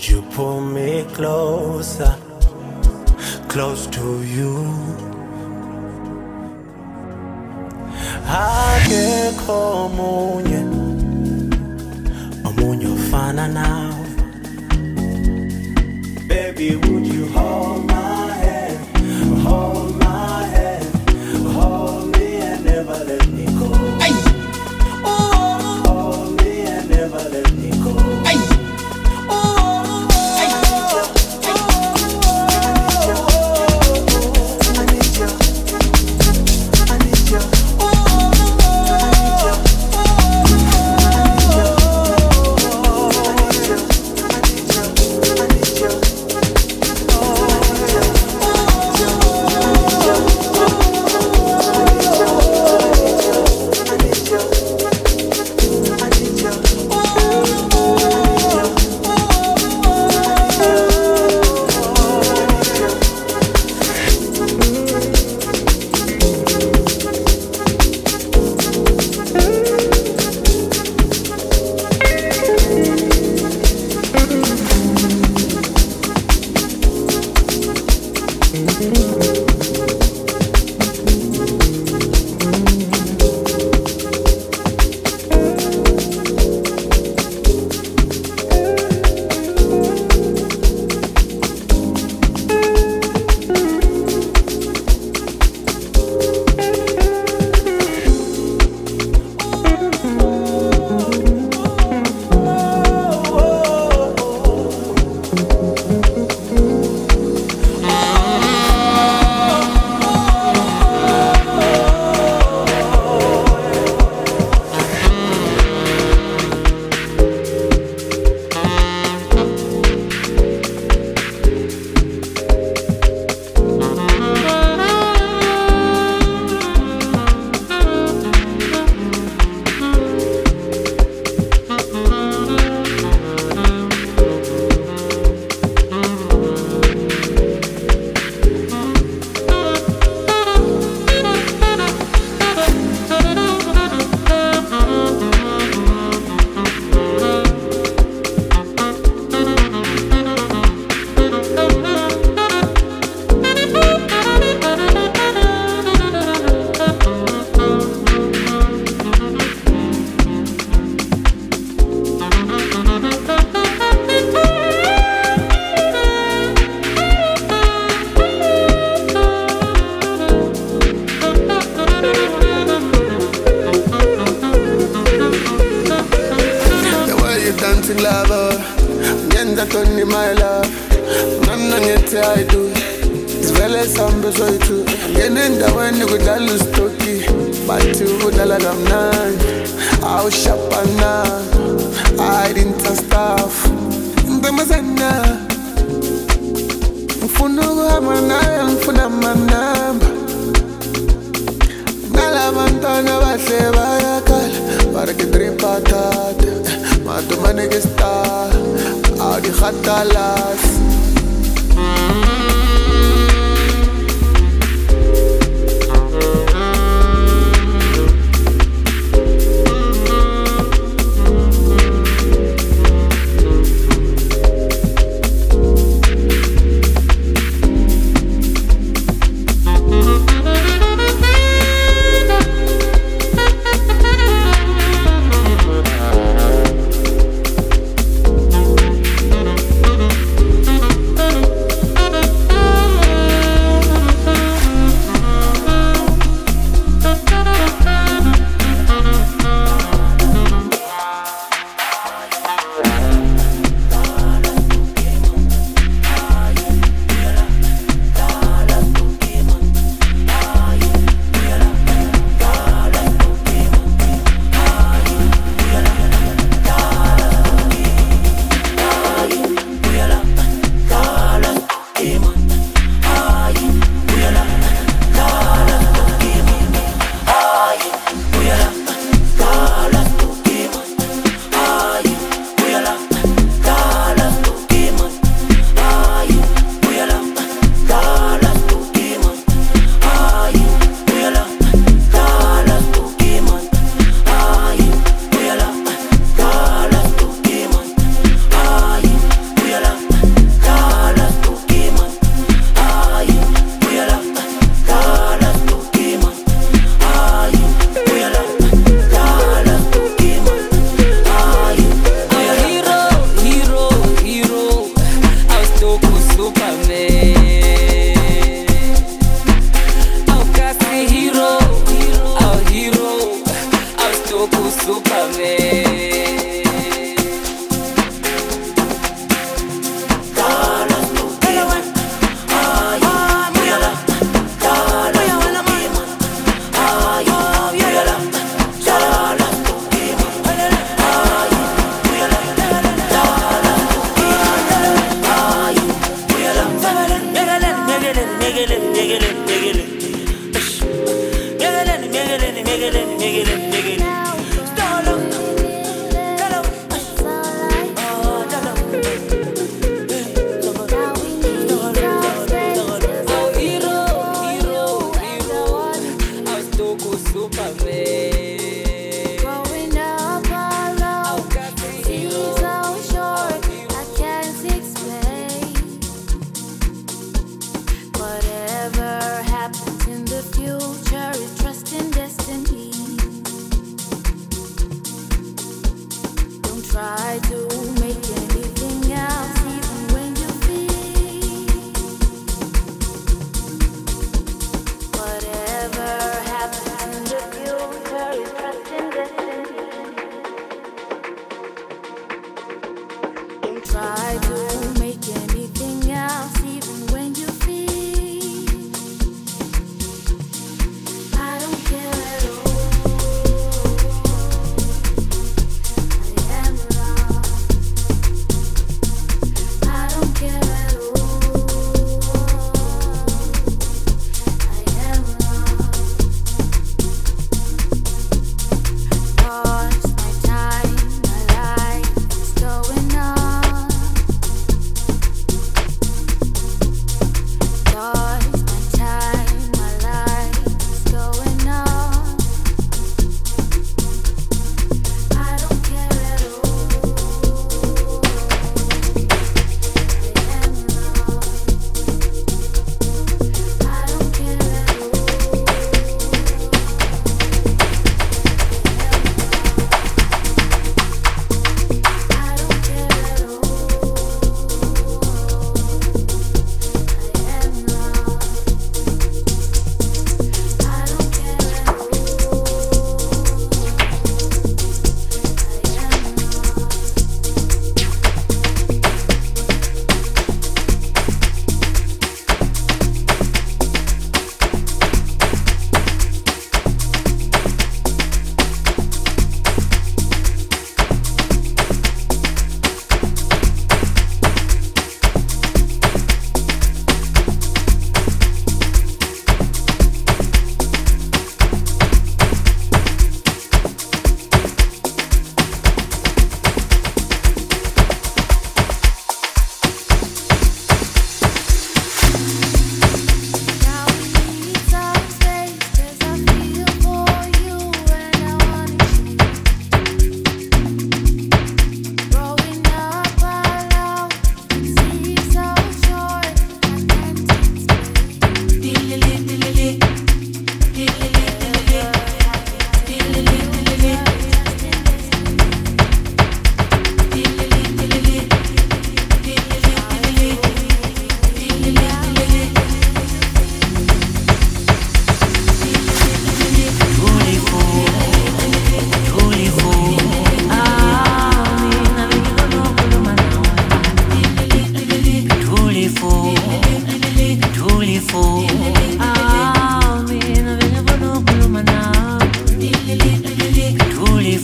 Would you pull me closer, close to you? Akekho omunye, omunye ofana nawe Baby, would you hold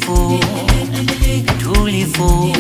faux, tous les.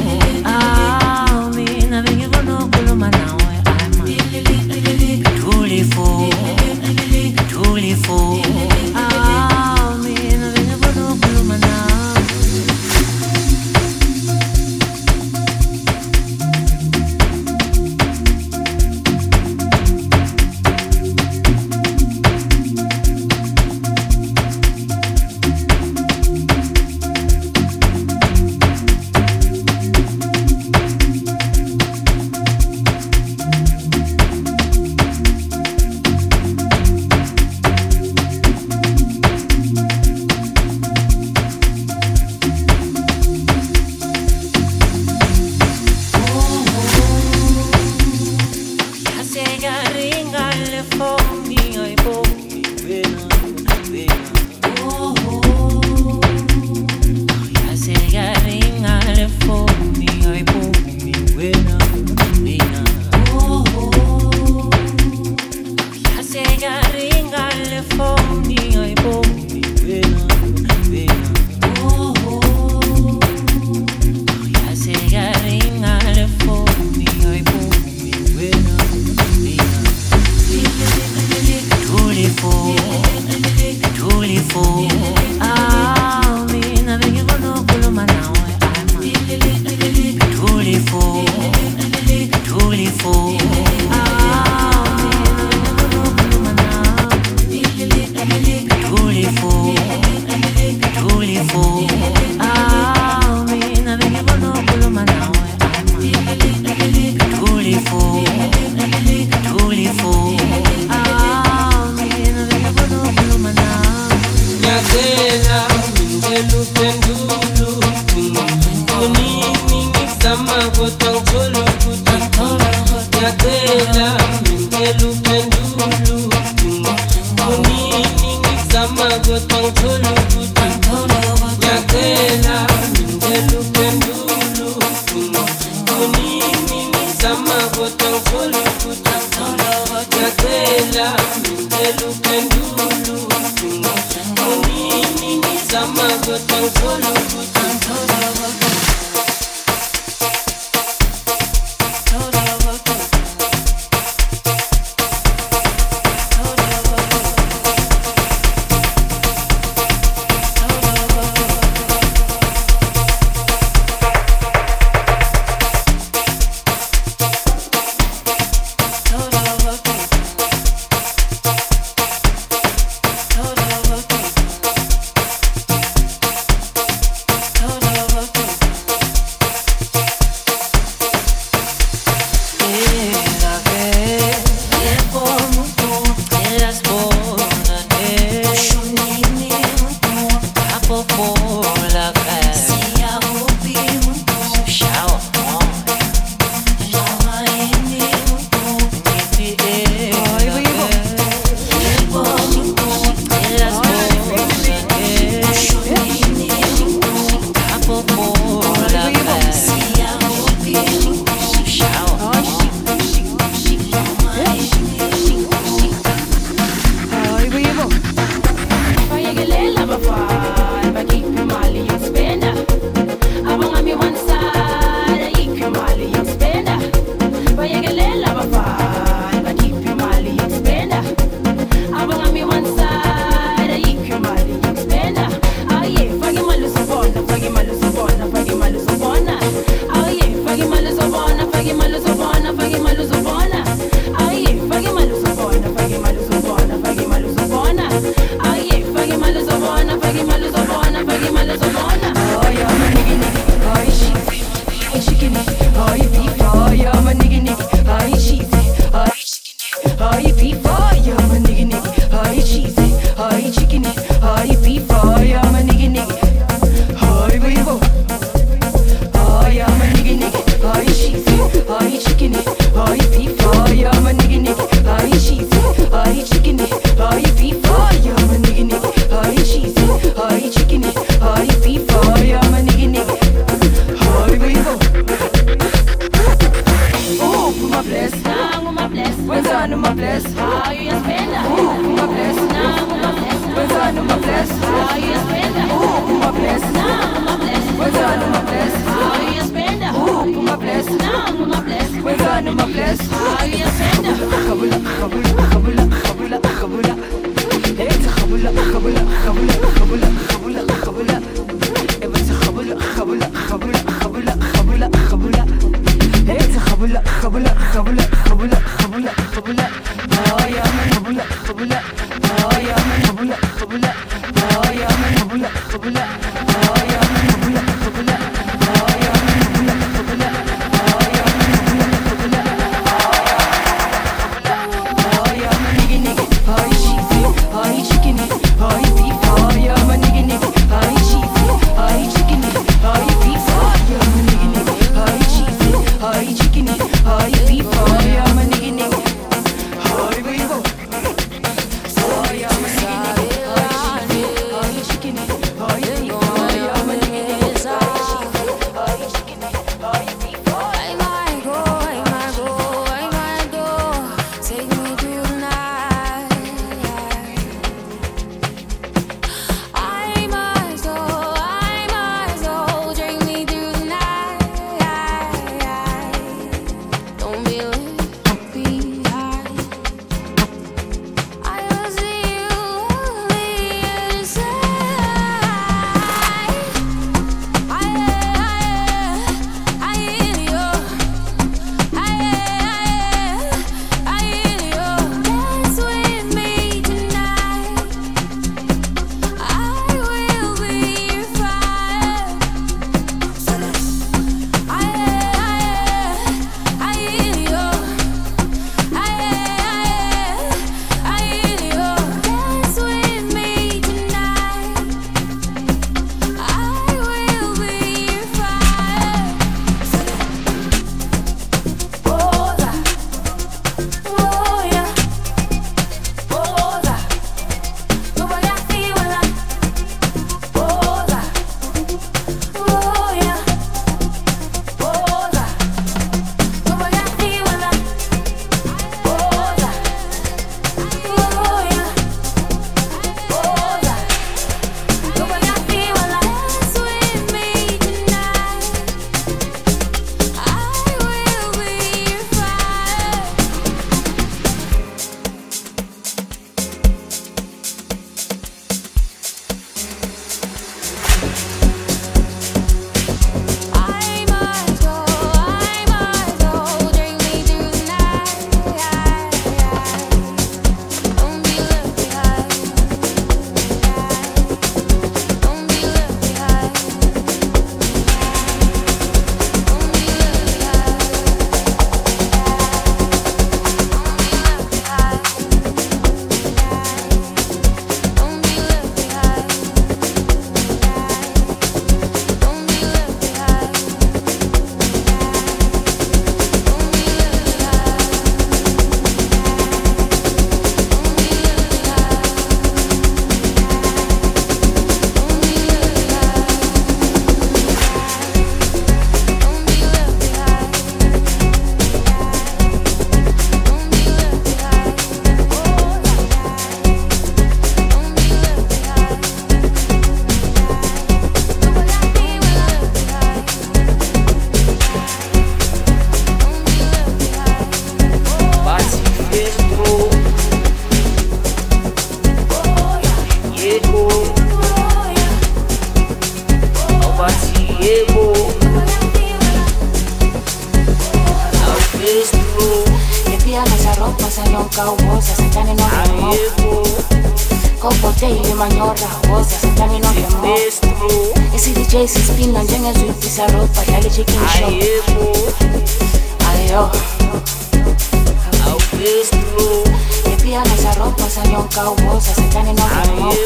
uka uboza shetani nogemoka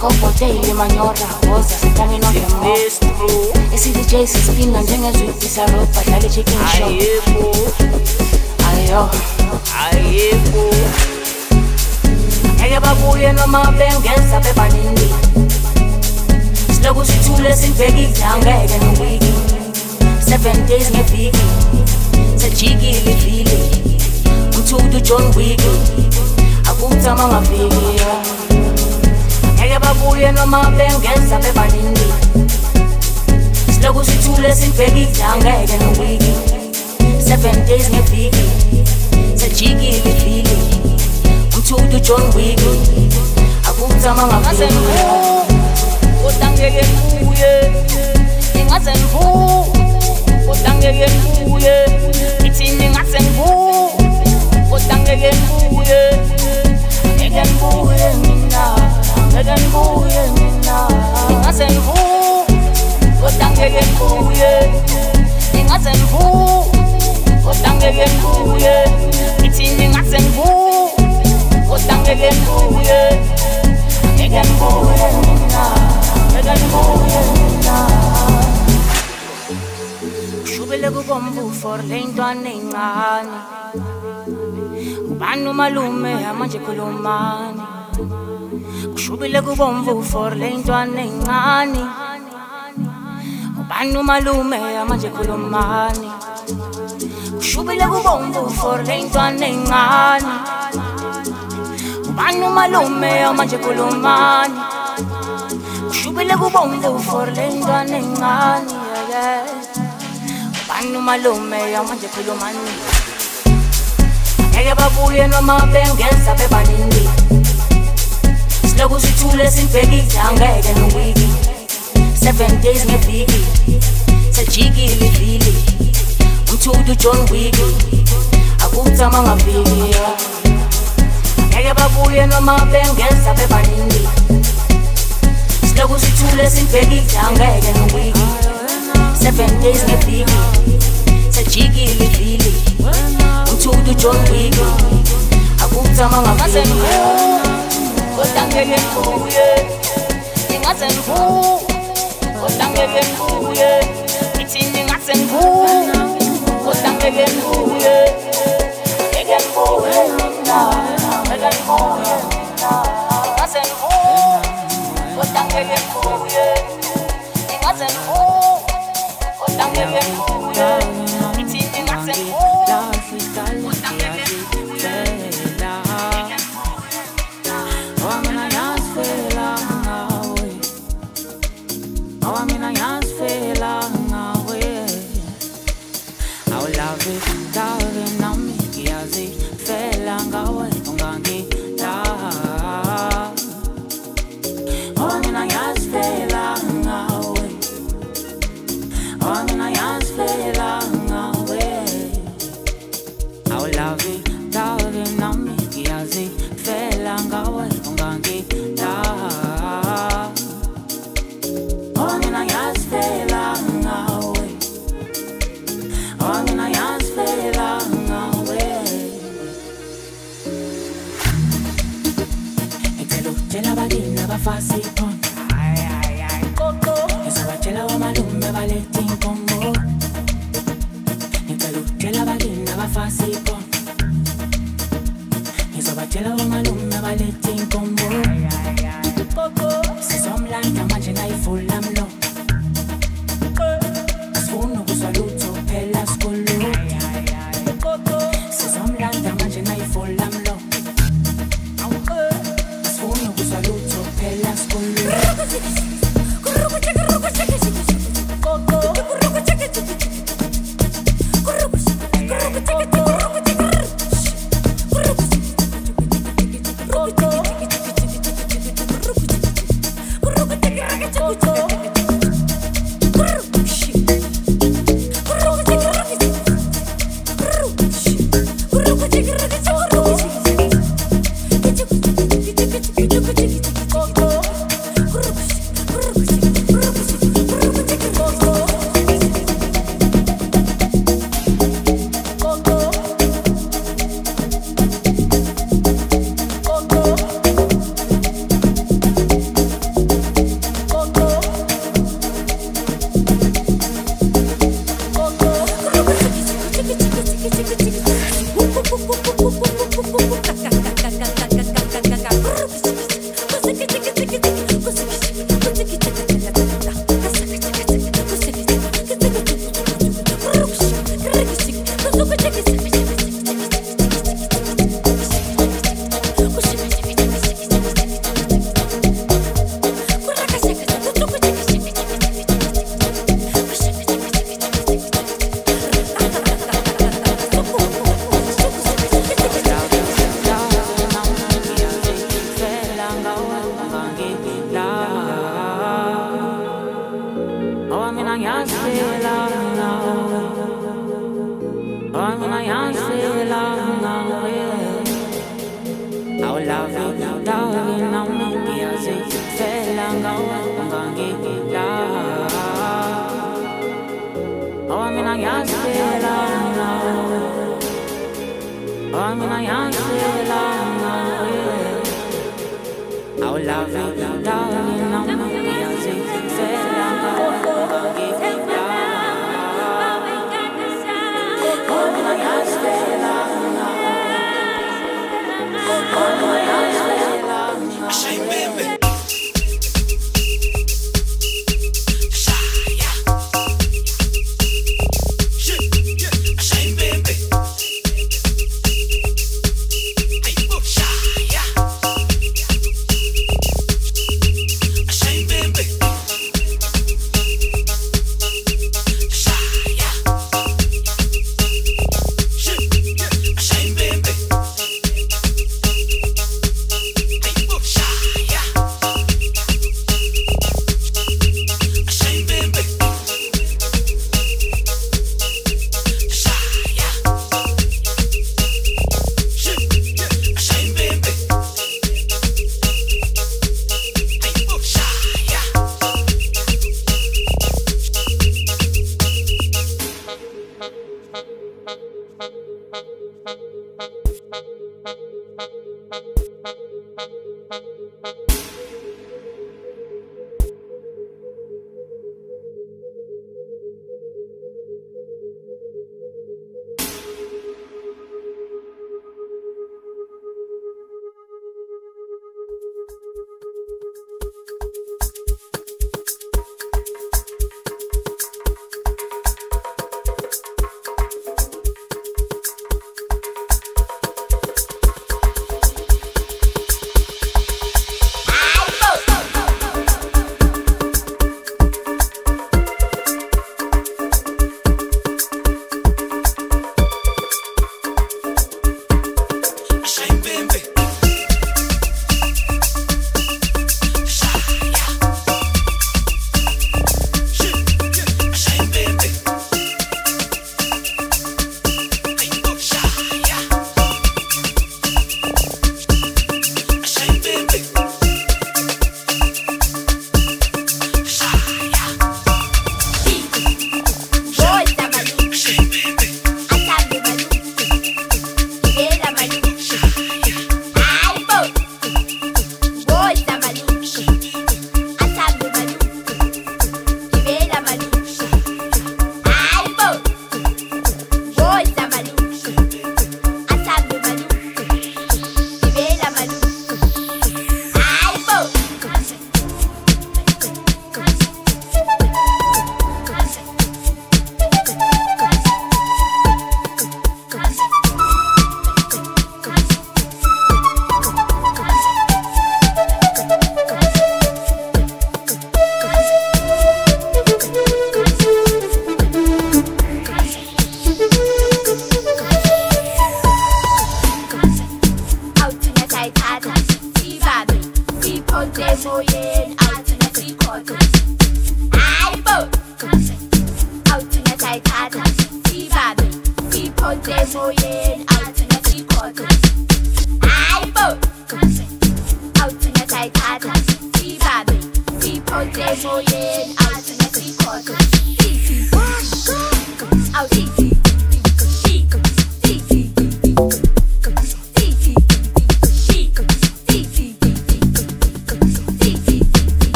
kopote ile manyora hoza shetani nogemoka esidj sispina njengezwipisa ropa dlale chicken shop ayo. Ayikho ngeke babuye noma bengeza bebaningi siloku sithule sibhekile angeke nowiki seven days ngeviki sejikile ivili umthuti ujohn wiki. umthamo angafikiya ngeke babuye noma bengeza bebaningi silokhu sithule sibheke idangeke nowiki. Seven days ngeviki sejikile iviki umthuti ujohn wiki akumthamo angafikiya kodwa ngeke ngibuye ngingase ngibuye kodwa ngeke ngibuye ngithi ngingase ngibuye kodwa ngeke ngibuye ngeke ngibuye mina ngeke ngibuye mina ingaze ngibu kodwa ngeke ngibuye ingaze ngibu kodwa ngeke ngibuye ngithini ngase ngibu kodwa ngeke ngibuye ngeke ngibuye mina ushubile kubomvu for le ntwana encane ubani umalume manje khulumani? Ushubile kubomvu for le ntwana encane. Ubani umalume manje khulumani? Ushubile kubomvu for le ntwana encane. Ubani umalume manje khulumani? Ushubile kubomvu for le ntwana encane yeah, yeah. ubani umalume manje khulumani? Ngeke babuye noma bengeza bebaningi. Siloku sithule sibhekile angeke nowiki seven days ngeviki sejikile ivili umthudu john wiki akutama ngaviki ngeke babuye noma bengeza bebaningi. Siloku sithule sibhekile angeke nowiki seven days ngeviki sejikile ivili chudu chomwigo akutama ngamazenvu otangele mbuye ingazenvu otangele Sen ithini ngazenvu otangele nghe ngeke mbuye mina ngeke mbuye mina ingazenvu otangele mbuye ingazenvu otangele mbuye Ngicela ukutshela abakini abafasi iphone Ngizobatshela wamalume baletha inkomo Ngicela ukutshela abakini abafasi iphone Ngizobatshela wamalume baletha inkomo Sizomlanda manje nayivula mlo Is this one?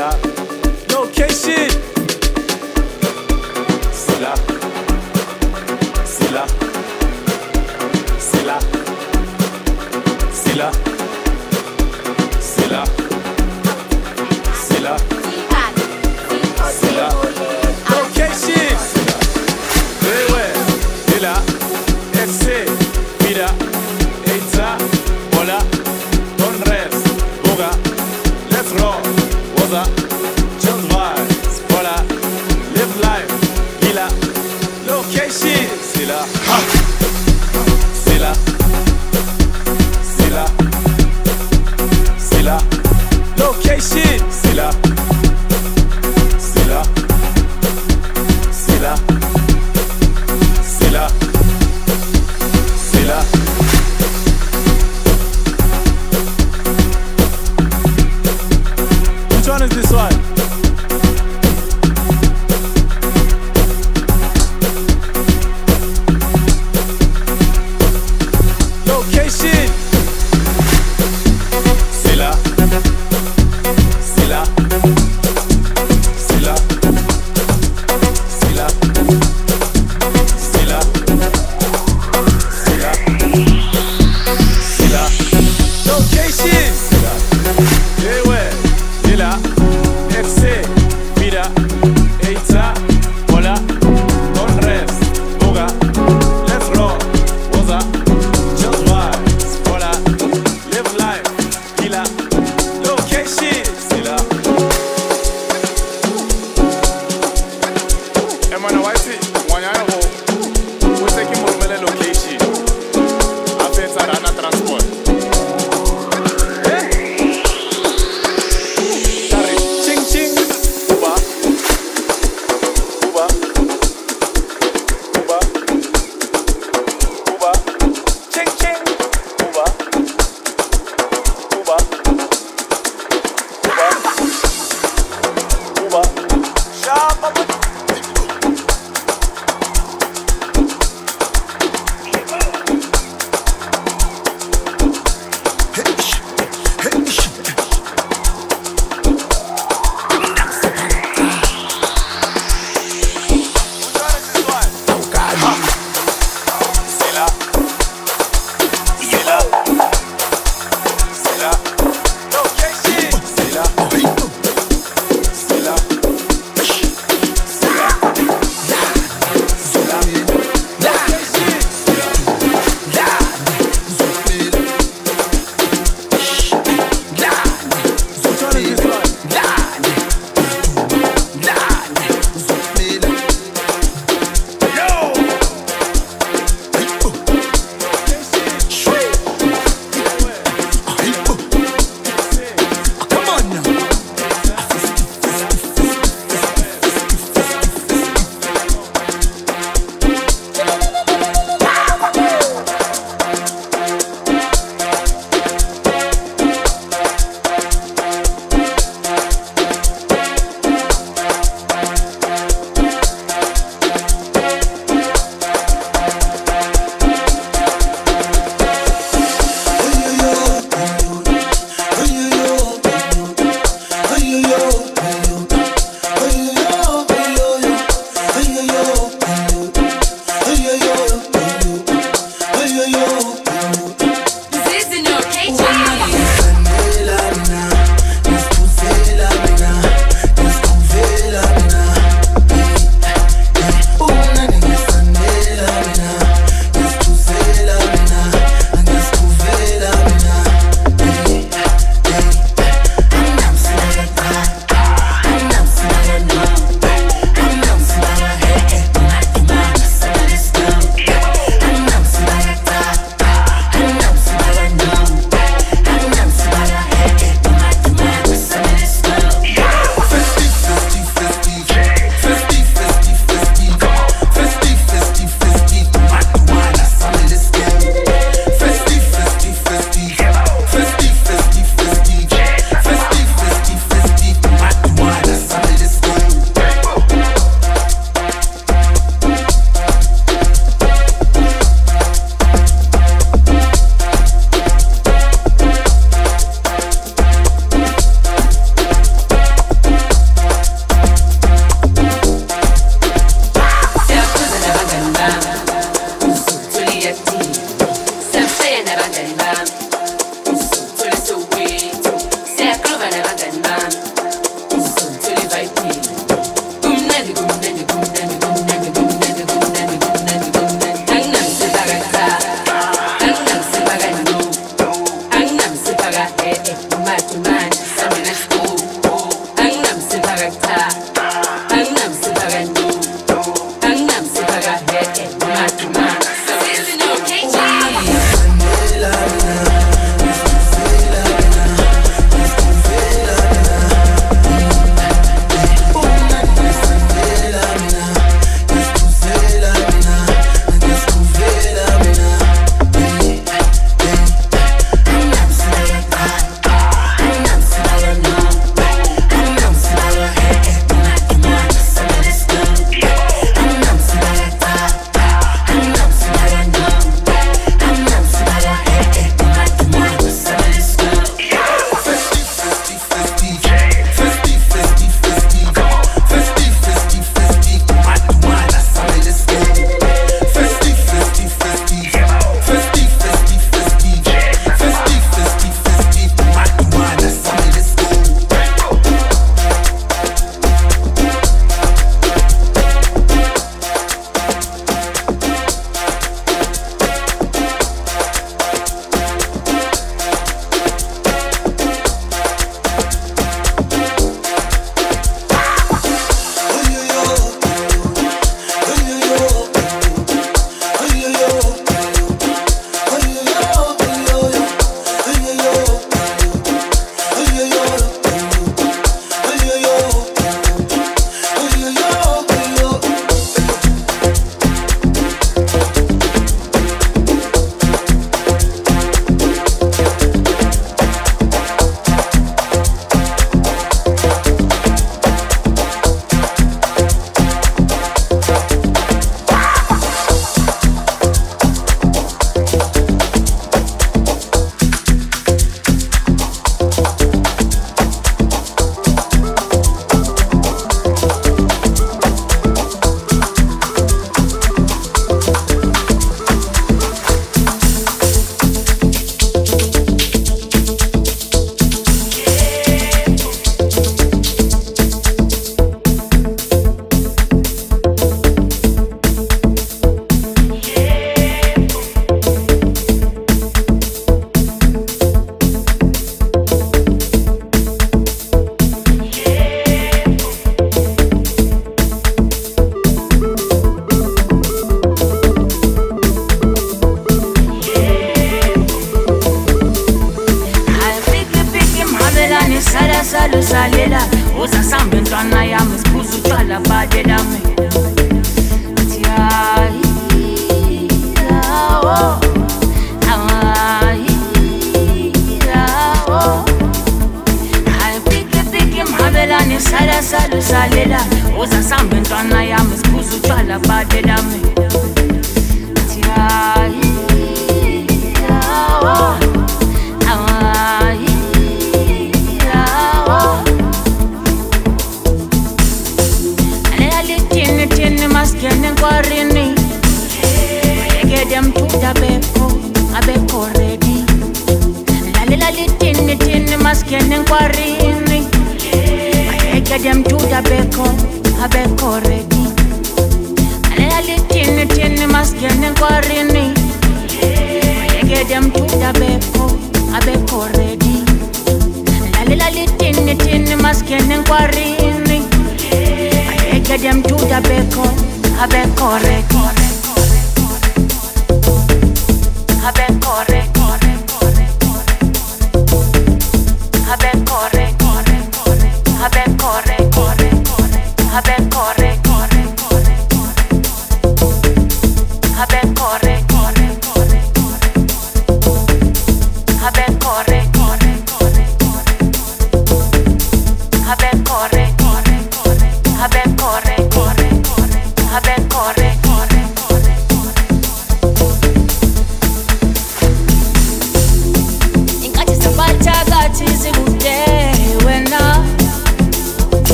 là. Location. C'est là. C'est là. C'est là. C'est là.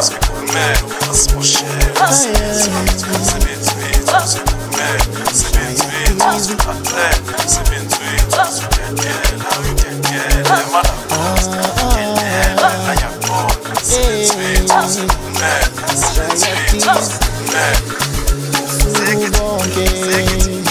Usekumele Ngasibushela, sebenzi wethu Sebenzi wethu, usekumele Sebenzi wethu, usuthathele Sebenzi wethu, usudedela Uyidedela, Udedela, ayakhona Sebenzi wethu, usekumele Sebenzi wethu, usekumele Jesus,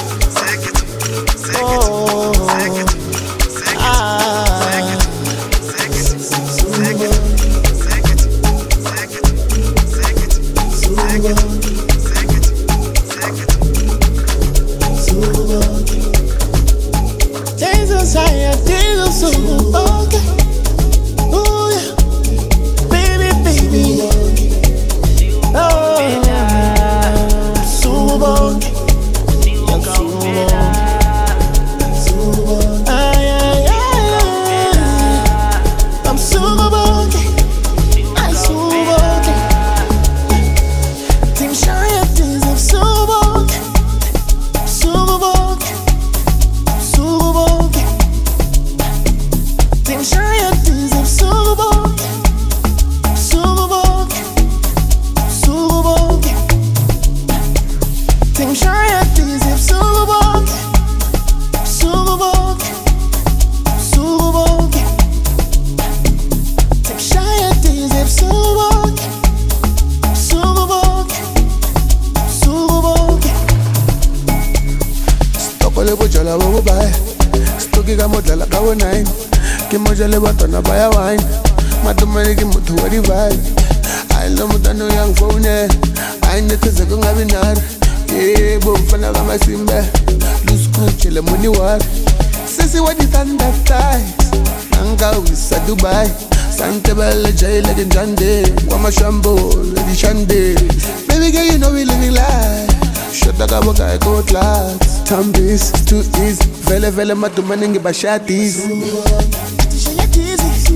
luskutshele moni wari sisi wa di-thunder thighs nanga wisa dubai. Santebele jaile ke njande. Kwamashambo le dishande baby girl you know we living life. Shota ka bokae ko class. Tambis too easy. Vele vele madumane ngibashadisi Sixty-six,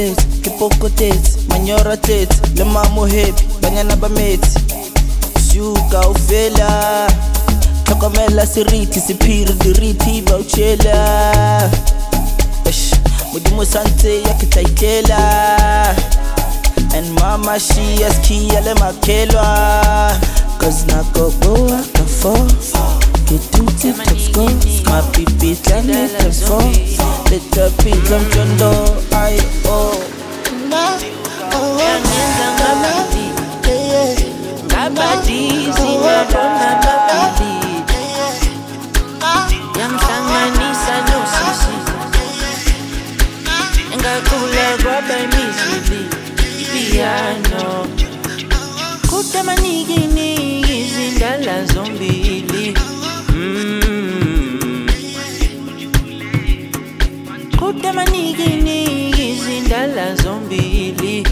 potitet, ke pokotet, manyora tet, le mamo happy, banyana ba meti. Shuka ufela, tlhokomela seriti, sephiri diriti ba. Eish, modimo santse ya ke tla itlela. And mama she has key le makhelwa. Cause nako boa ka que tout est fresco Ma pipite la nuit fresco Les tapis comme John Doe Aïe oh Ngakulegwa by mizili Ipiano Kutamanigi ni izindala zombili. ndama niginigi zindala zombili.